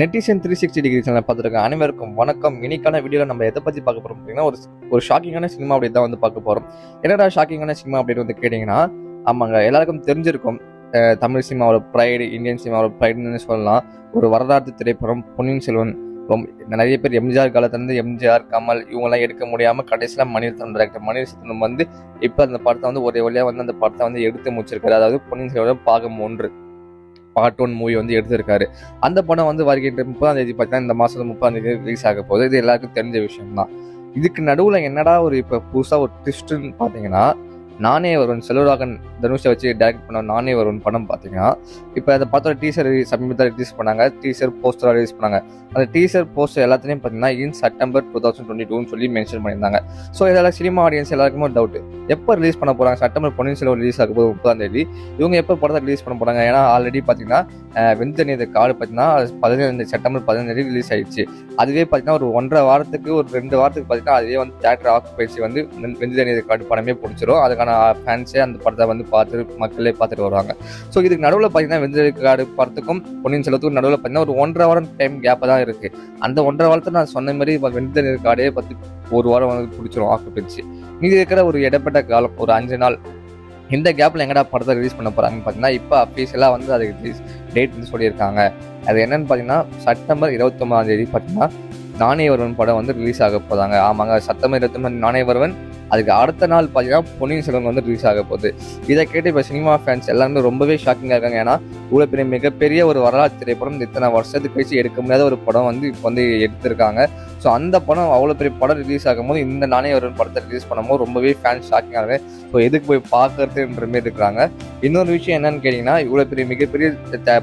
Netizen three sixty degree channel பார்த்துருக்க அனைவருக்கும் வணக்கம். இன்னைக்கான வீடியோவில் நம்ம எதை பற்றி பார்க்க போகிறோம் அப்படின்னா ஒரு ஒரு ஷாக்கிங்கான சினிமா அப்படி தான் வந்து பார்க்க போகிறோம் என்னடா ஷாக்கிங்கான சினிமா அப்படின்னு வந்து கேட்டிங்கன்னா ஆமாங்க எல்லாருக்கும் தெரிஞ்சிருக்கும். தமிழ் சினிமாவோட ப்ரைடு இந்தியன் சினிமாவோட ப்ரைடுன்னு சொல்லலாம். ஒரு வரலாற்று திரைப்படம் பொன்னியின் செல்வன் ரொம்ப நிறைய பேர் எம்ஜிஆர் காலத்துலேருந்து எம்ஜிஆர் கமல் இவங்கெல்லாம் எடுக்க முடியாமல் கடைசியில் மணிரத்னம் டைரக்டர் மணிரத்னம் வந்து இப்போ அந்த படத்தை வந்து ஒரே வழியாக வந்து அந்த படத்தை வந்து எடுத்து முடிச்சிருக்காரு. அதாவது பொன்னியின் செல்வன் பாகம் ஒன்று. பார்ட் ஒன் மூவி வந்து எடுத்திருக்காரு. அந்த படம் வந்து வருகின்ற முப்பதாம் தேதி பார்த்தீங்கன்னா இந்த மாதம் முப்பதாம் தேதி ரிலீஸ் ஆக போகுது. இது எல்லாருக்கும் தெரிஞ்ச விஷயம் தான் இதுக்கு நடுவில் என்னடா ஒரு இப்போ புதுசாக ஒரு ட்விஸ்ட்டுன்னு பார்த்தீங்கன்னா நானே வருவன் செல்வராகன் தனுஷை வச்சு டைரக்ட் பண்ண நானே வருவன் படம் பார்த்தீங்கன்னா இப்போ அந்த படத்தோட டீசர் சமீபத்தில் ரிலீஸ் பண்ணாங்க. டீசர் போஸ்டராக ரிலீஸ் பண்ணாங்க. அந்த டீசர் போஸ்டர் எல்லாத்துலேயும் பார்த்தீங்கன்னா in September two thousand twenty டூன்னு சொல்லி மென்ஷன் பண்ணியிருந்தாங்க. ஸோ இதெல்லாம் சினிமா ஆடியன்ஸ் எல்லாருக்குமே ஒரு டவுட் எப்போ ரிலீஸ் பண்ண போகிறாங்க செப்டம்பர் பொன்னியின் செல்வன் ரிலீஸ் ஆகும் போது முப்பதாம் தேதி. இவங்க எப்போ படத்தை ரிலீஸ் பண்ண போகிறாங்க ஏன்னா ஆல்ரெடி பார்த்தீங்கன்னா வெந்தனியது காடு பார்த்தீங்கன்னா பதினேழு செப்டம்பர் பதினஞ்சு ரிலீஸ் ஆயிடுச்சு. அதுவே பார்த்தீங்கன்னா ஒரு ஒன்றரை வாரத்துக்கு ஒரு ரெண்டு வாரத்துக்கு பார்த்தீங்கன்னா அதுவே வந்து தேட்டர் ஆக்குபைசி வந்து வெந்தனியது காடு படமே பிடிச்சிரும். லட்சக்கணக்கான ஃபேன்ஸே அந்த படத்தை வந்து பார்த்து மக்களே பார்த்துட்டு வருவாங்க. ஸோ இதுக்கு நடுவில் பார்த்தீங்கன்னா வெந்தனியது காடு படத்துக்கும் பொன்னியின் செல்வத்துக்கும் நடுவில் பார்த்தீங்கன்னா ஒரு ஒன்றரை வாரம் டைம் கேப்பாக தான் இருக்குது அந்த ஒன்றரை வாரத்தை நான் சொன்ன மாதிரி வெந்தனியது காடே பற்றி ஒரு வாரம் வந்து பிடிச்சிரும் ஆக்குப்பிடிச்சு மீதி இருக்கிற ஒரு இடப்பட்ட காலம் ஒரு அஞ்சு நாள் இந்த கேப்பில் எங்கடா படத்தை ரிலீஸ் பண்ண போகிறாங்கன்னு பார்த்தீங்கன்னா இப்போ அஃபீஷியலாக வந்து அதுக்கு ரிலீஸ் டேட் வந்து சொல்லியிருக்காங்க. அது என்னன்னு பார்த்தீங்கன்னா செப்டம்பர் இருபத்தொம்பதாம் தேதி பார்த்தீங்கன்னா நாணயவர்மன் படம் வந்து ரிலீஸ் ஆக போதாங்க ஆமாங்க செப்டம்பர் இருபத்தொம்பது நாணயவர்மன் அதுக்கு அடுத்த நாள் பார்த்தீங்கன்னா பொன்னியின் செல்வன் வந்து ரிலீஸ் ஆக போகுது. இதை கேட்டு இப்போ சினிமா ஃபேன்ஸ் எல்லாருமே ரொம்பவே ஷாக்கிங்காக இருக்காங்க. ஏன்னா இவ்வளோ பெரிய மிகப்பெரிய ஒரு வரலாற்று திரைப்படம் இத்தனை வருஷத்துக்கு கழிச்சு எடுக்க முடியாத ஒரு படம் வந்து இப்போ வந்து எடுத்திருக்காங்க. ஸோ அந்த படம் அவ்வளோ பெரிய படம் ரிலீஸ் ஆகும்போது இந்த நானே ஒரு படத்தை ரிலீஸ் பண்ணும்போது ரொம்பவே ஃபேன்ஸ் ஷாக்கிங்காக இருக்கு ஸோ எதுக்கு போய் பார்க்கறதுன்ற மாதிரி இருக்கிறாங்க. இன்னொரு விஷயம் என்னன்னு கேட்டிங்கன்னா இவ்வளோ பெரிய மிகப்பெரிய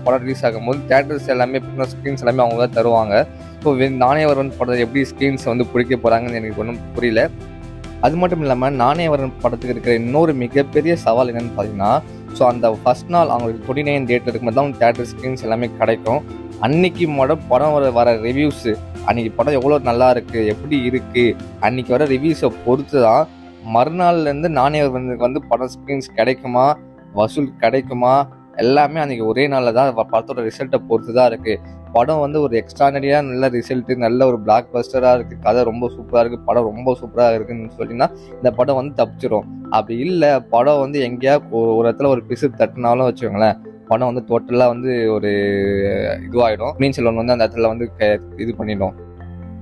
படம் ரிலீஸ் ஆகும்போது தேட்டர்ஸ் எல்லாமே ஸ்க்ரீன்ஸ் எல்லாமே அவங்க தான் தருவாங்க. ஸோ நானே வருவன் படத்தை எப்படி ஸ்க்ரீன்ஸ் வந்து பிடிக்க போகிறாங்கன்னு எனக்கு ஒன்றும் புரியல. அது மட்டும் இல்லாமல் நானே வருவன் படத்துக்கு இருக்கிற இன்னொரு மிகப்பெரிய சவால் என்னன்னு பார்த்தீங்கன்னா ஸோ அந்த ஃபர்ஸ்ட் நாள் அவங்களுக்கு டுவெண்ட்டி நைன் டேட் இருக்கும்போது தான் தேட்டர் ஸ்க்ரீன்ஸ் எல்லாமே கிடைக்கும். அன்னைக்கு மட்டும் படம் வர வர ரிவ்யூஸு அன்னைக்கு படம் எவ்வளோ நல்லா இருக்குது எப்படி இருக்குது அன்னைக்கு வர ரிவ்யூஸை பொறுத்து தான் மறுநாள்லேருந்து நானே வந்து வந்து படம் ஸ்க்ரீன்ஸ் கிடைக்குமா வசூல் கிடைக்குமா எல்லாமே அன்றைக்கி ஒரே நாளில் தான் படத்தோட ரிசல்ட்டை பொறுத்து தான் இருக்குது படம் வந்து ஒரு எக்ஸ்ட்ரானரியாக நல்ல ரிசல்ட்டு நல்ல ஒரு பிளாக் பஸ்டராக இருக்குது கதை ரொம்ப சூப்பராக இருக்குது படம் ரொம்ப சூப்பராக இருக்குன்னு சொல்லினா இந்த படம் வந்து தப்பிச்சிடும் அப்படி இல்லை படம் வந்து எங்கேயா ஒரு ஒரு இடத்துல ஒரு பிசு தட்டினாலும் வச்சுக்கோங்களேன் படம் வந்து டோட்டலாக வந்து ஒரு இதுவாகிடும் மீன் செல்வன் வந்து அந்த இடத்துல வந்து இது பண்ணிடும்.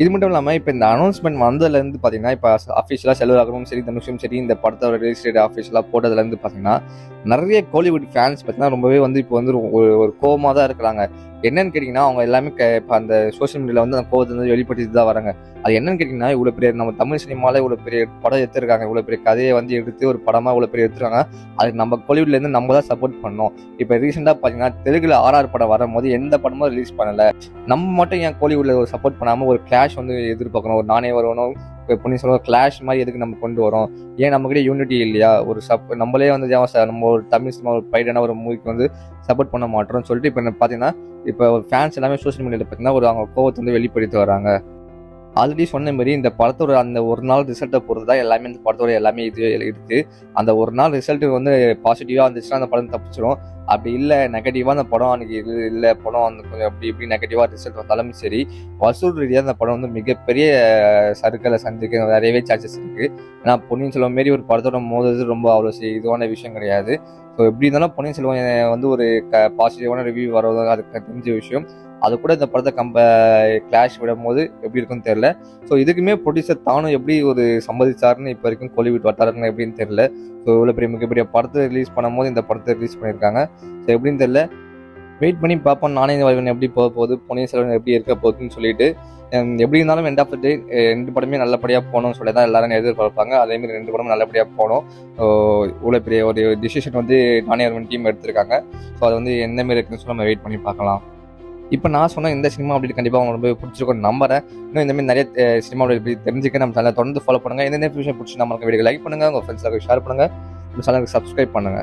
இது மட்டும் இல்லாமல் இப்போ இந்த அனௌன்ஸ்மெண்ட் வந்ததுலேருந்து பார்த்தீங்கன்னா இப்போ அஃபிஷியலாக செல்வராகவும் சரி தனுஷும் சரி இந்த படத்தோட ரிலீஸ் டேட் அஃபிஷியலாக போட்டதுலேருந்து பார்த்தீங்கன்னா நிறைய கோலிவுட் ஃபேன்ஸ் பார்த்தீங்கன்னா ரொம்பவே வந்து இப்போ வந்து ஒரு ஒரு கோவமாக தான் இருக்கிறாங்க. என்னன்னு கேட்டிங்கன்னா அவங்க எல்லாமே க- இப்போ அந்த சோஷியல் மீடியாவில் வந்து அந்த கோவத்தை வந்து வெளிப்படுத்தி தான் வராங்க. அது என்னன்னு கேட்டிங்கன்னா இவ்வளோ பெரிய நம்ம தமிழ் சினிமாவில் இவ்வளோ பெரிய படம் எடுத்துருக்காங்க. இவ்வளோ பெரிய கதையை வந்து எடுத்து ஒரு படமாக இவ்வளோ பெரிய எடுத்துருக்காங்க. அதுக்கு நம்ம கோலிவுட்லேருந்து நம்ம தான் சப்போர்ட் பண்ணோம். இப்போ ரீசெண்டாக பார்த்தீங்கன்னா தெலுங்குல ஆர்ஆர் படம் வரும்போது எந்த படமும் ரிலீஸ் பண்ணலை. நம்ம மட்டும் ஏன் கோலிவுட்ல ஒரு சப்போர்ட் பண்ணாமல் ஒரு கிளாஷ் வந்து எதிர்பார்க்கணும்? ஒரு நானே வரணும். இப்போ பொண்ணு சொல்லுவோம் கிளாஷ் மாதிரி எதுக்கு நம்ம கொண்டு வரோம்? ஏன் நம்மகிட்ட யூனிட்டி இல்லையா? ஒரு சப் நம்மளே வந்து ஏன் சார் நம்ம ஒரு தமிழ் சினிமா ஒரு பைடான ஒரு மூவிக்கு வந்து சப்போர்ட் பண்ண மாட்டோம்னு சொல்லிட்டு இப்போ பார்த்தீங்கன்னா இப்போ ஃபேன்ஸ் எல்லாமே சோஷியல் மீடியாவில் பார்த்தீங்கன்னா ஒரு அவங்க கோவத்தை வந்து வெளிப்படுத்தி வராங்க ஆல்ரெடி சொன்ன மாதிரி இந்த படத்தோட அந்த ஒரு நாள் ரிசல்ட்டை பொறுத்து தான் எல்லாமே இந்த படத்தோட எல்லாமே இது இருக்கு அந்த ஒரு நாள் ரிசல்ட்டு வந்து பாசிட்டிவாக இருந்துச்சுன்னா அந்த படம் தப்பிச்சிடும் அப்படி இல்லை நெகட்டிவாக அந்த படம் அன்னைக்கு இது இல்லை படம் வந்து கொஞ்சம் அப்படி இப்படி நெகட்டிவாக ரிசல்ட் வந்தாலும் சரி வசூல் ரீதியாக அந்த படம் வந்து மிகப்பெரிய சருக்களை சந்திக்க நிறையவே சான்சஸ் இருக்குது ஏன்னா பொன்னியின் செல்வம் மாரி ஒரு படத்தோட மோதுறது ரொம்ப அவ்வளோ இதுவான விஷயம் கிடையாது. ஸோ எப்படி இருந்தாலும் பொன்னியின் செல்வம் வந்து ஒரு க பாசிட்டிவான ரிவ்யூ வரதாக அதுக்கு தெரிஞ்ச விஷயம். அது கூட இந்த படத்தை கம்ப கிளாஷ் விடும் போது எப்படி இருக்குன்னு தெரியல. ஸோ இதுக்குமே ப்ரொடியூசர் தானும் எப்படி ஒரு சம்மதிச்சாருன்னு இப்போ வரைக்கும் கோலிவுட் வட்டாரங்க எப்படின்னு தெரியல. ஸோ இவ்வளோ பெரிய மிகப்பெரிய படத்தை ரிலீஸ் பண்ணும்போது இந்த படத்தை ரிலீஸ் பண்ணியிருக்காங்க. ஸோ எப்படின்னு தெரியல. வெயிட் பண்ணி பார்ப்போம். நானே வாழ்வன் எப்படி போக போகுது பொன்னியின் செல்வன் எப்படி இருக்க போகுதுன்னு சொல்லிட்டு. எப்படி இருந்தாலும் எண்ட் ஆஃப் த டே ரெண்டு படமே நல்லபடியாக போகணும்னு சொல்லி தான் எல்லாரும் எதிர்பார்ப்பாங்க. அதேமாதிரி ரெண்டு படமும் நல்லபடியாக போகணும். ஸோ இவ்வளோ பெரிய ஒரு டிசிஷன் வந்து நானே வருவன் டீம் எடுத்திருக்காங்க. ஸோ அது வந்து எந்த மாரி இருக்குன்னு சொல்லி நம்ம வெயிட் பண்ணி பார்க்கலாம். இப்போ நான் சொன்ன இந்த சினிமா அப்படி கண்டிப்பாக உங்களுக்கு ரொம்ப பிடிச்சிருக்கும் நம்புறேன். இன்னும் இந்த மாதிரி நிறைய சினிமா அப்படி தெரிஞ்சுக்க நம்ம சேனலை தொடர்ந்து ஃபாலோ பண்ணுங்கள் எந்தெந்த விஷயம் பிடிச்சி நம்மளுக்கு வீடியோ லைக் பண்ணுங்க. உங்கள் ஃப்ரெண்ட்ஸுக்கு ஷேர் பண்ணுங்கள் நம்ம சேனலுக்கு சப்ஸ்கிரைப் பண்ணுங்க.